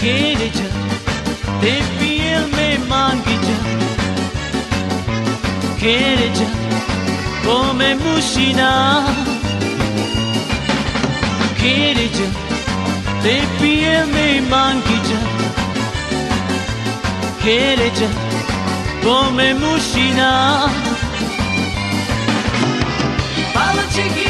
Kereja, te piel me mangija. Kereja, come mushina. Kereja, te piel me mangija. Kereja, come mushina. Fala chiqui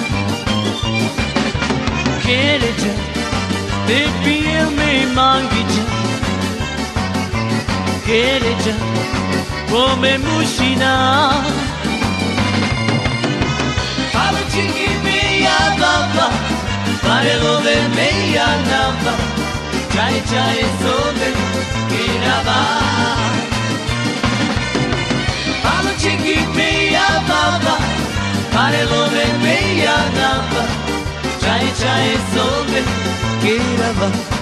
scheggia come muscina Fala de que meia baba Pare dove meia nava Chai chai sobe kirava Fala de que meia baba Pare dove meia nava Chai chai sobe kirava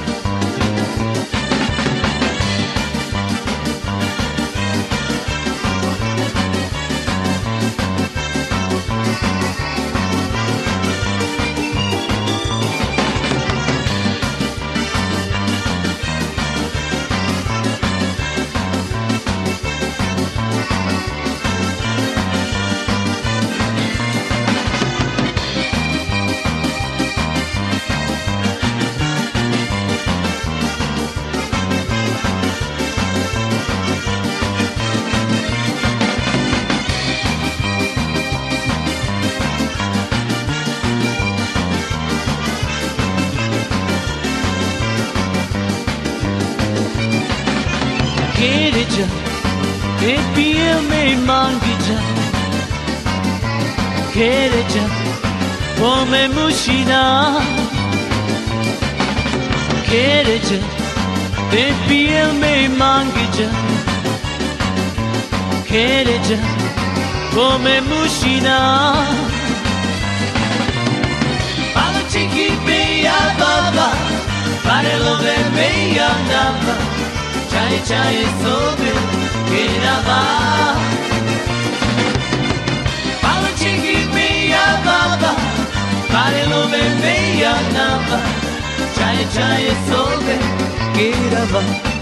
Kereja, te piel me mangija. Kereja, come mushina. Kereja, te piel me mangija. Kereja, come mushina. echáis sobre Kirava. Para chigi meia baba, para lo nava, chai chai sobre Kirava.